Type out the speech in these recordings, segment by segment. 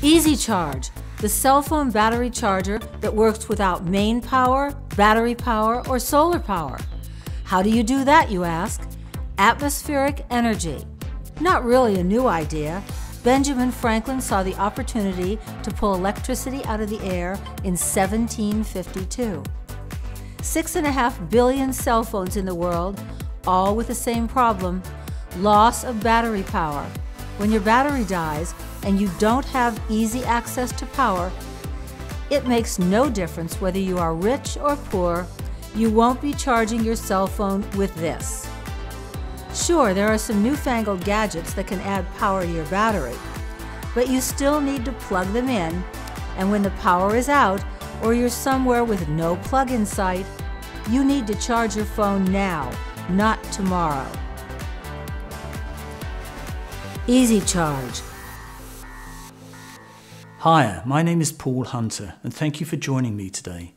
Easy Charge, the cell phone battery charger that works without main power, battery power, or solar power. How do you do that, you ask? Atmospheric energy. Not really a new idea. Benjamin Franklin saw the opportunity to pull electricity out of the air in 1752. Six and a half billion cell phones in the world, all with the same problem loss of battery power. When your battery dies and you don't have easy access to power, it makes no difference whether you are rich or poor, you won't be charging your cell phone with this. Sure, there are some newfangled gadgets that can add power to your battery, but you still need to plug them in, and when the power is out, or you're somewhere with no plug in sight, you need to charge your phone now, not tomorrow. Easy Charge. Hi, my name is Paul Hunter, and thank you for joining me today.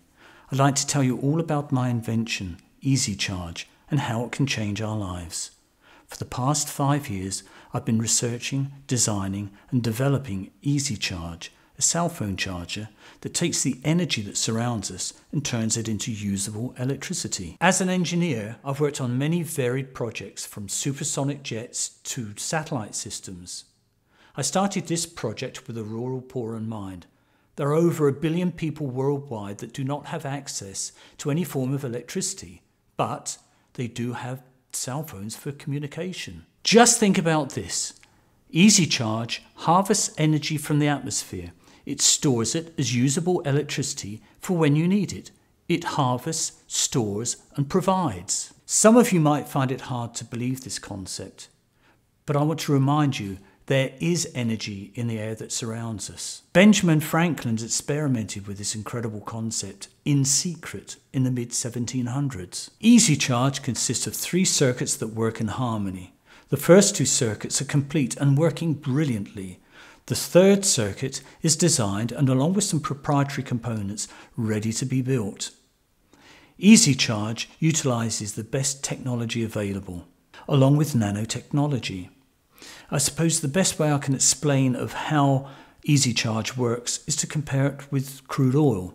I'd like to tell you all about my invention, Easy Charge, and how it can change our lives. For the past five years, I've been researching, designing, and developing Easy Charge, a cell phone charger that takes the energy that surrounds us and turns it into usable electricity. As an engineer, I've worked on many varied projects from supersonic jets to satellite systems. I started this project with a rural poor in mind. There are over a billion people worldwide that do not have access to any form of electricity, but they do have cell phones for communication. Just think about this. Easy Charge harvests energy from the atmosphere. It stores it as usable electricity for when you need it. It harvests, stores, and provides. Some of you might find it hard to believe this concept, but I want to remind you there is energy in the air that surrounds us. Benjamin Franklin experimented with this incredible concept in secret in the mid 1700s. Easy Charge consists of three circuits that work in harmony. The first two circuits are complete and working brilliantly. The third circuit is designed and along with some proprietary components ready to be built. Easy Charge utilizes the best technology available, along with nanotechnology. I suppose the best way I can explain of how Easy Charge works is to compare it with crude oil.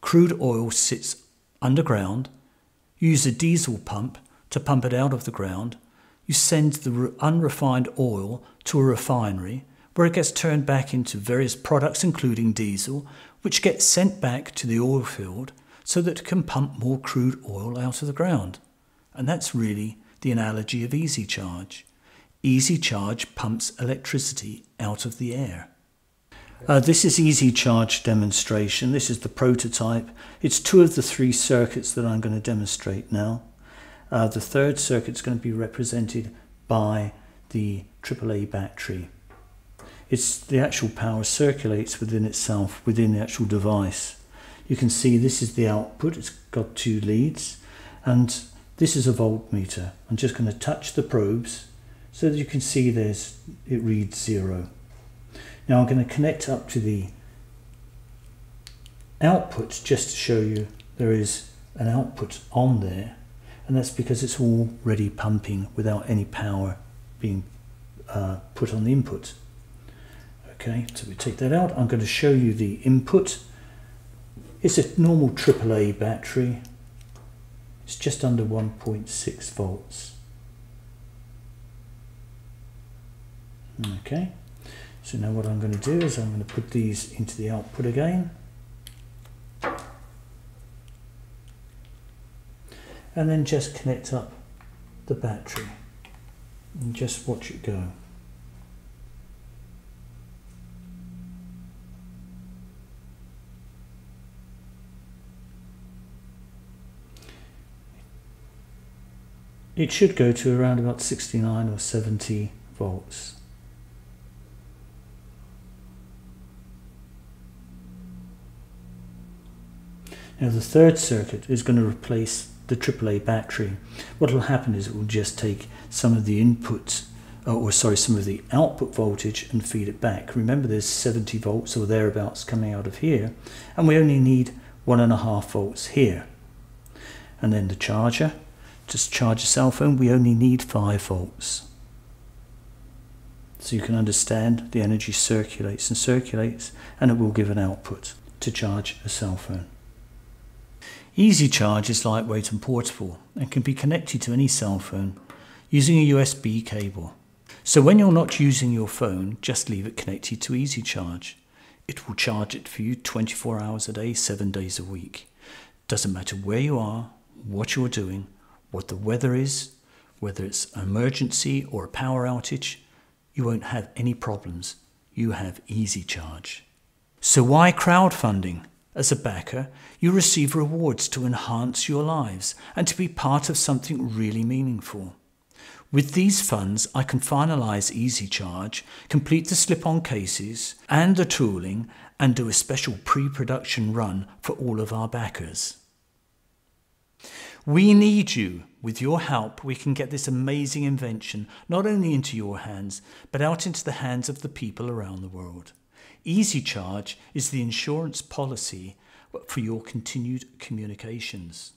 Crude oil sits underground. You use a diesel pump to pump it out of the ground. You send the unrefined oil to a refinery where it gets turned back into various products, including diesel, which gets sent back to the oil field so that it can pump more crude oil out of the ground. And that's really the analogy of Easy Charge. Easy Charge pumps electricity out of the air. Uh, this is Easy Charge demonstration. This is the prototype. It's two of the three circuits that I'm going to demonstrate now. Uh, the third circuit is going to be represented by the AAA battery. It's the actual power circulates within itself, within the actual device. You can see this is the output. It's got two leads and this is a voltmeter. I'm just going to touch the probes so that you can see there's it reads zero. Now I'm going to connect up to the output just to show you there is an output on there and that's because it's already pumping without any power being uh, put on the input. Okay, so we take that out. I'm going to show you the input. It's a normal AAA battery. It's just under 1.6 volts. Okay, so now what I'm going to do is I'm going to put these into the output again. And then just connect up the battery and just watch it go. It should go to around about 69 or 70 volts. Now the third circuit is going to replace the AAA battery. What will happen is it will just take some of the input, uh, or sorry, some of the output voltage and feed it back. Remember there's 70 volts or thereabouts coming out of here, and we only need one and a half volts here. And then the charger, just charge a cell phone, we only need five volts. so you can understand the energy circulates and circulates and it will give an output to charge a cell phone. Easy Charge is lightweight and portable and can be connected to any cell phone using a USB cable. So when you're not using your phone, just leave it connected to Easy Charge. It will charge it for you 24 hours a day, 7 days a week. Doesn't matter where you are, what you're doing, what the weather is, whether it's an emergency or a power outage, you won't have any problems. You have Easy Charge. So why crowdfunding? As a backer, you receive rewards to enhance your lives and to be part of something really meaningful. With these funds, I can finalise EasyCharge, complete the slip on cases and the tooling, and do a special pre production run for all of our backers. We need you. With your help, we can get this amazing invention not only into your hands, but out into the hands of the people around the world. Easy Charge is the insurance policy for your continued communications.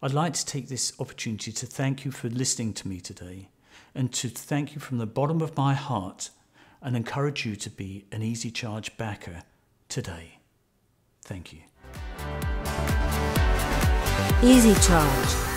I'd like to take this opportunity to thank you for listening to me today and to thank you from the bottom of my heart and encourage you to be an Easy Charge backer today. Thank you. Easy Charge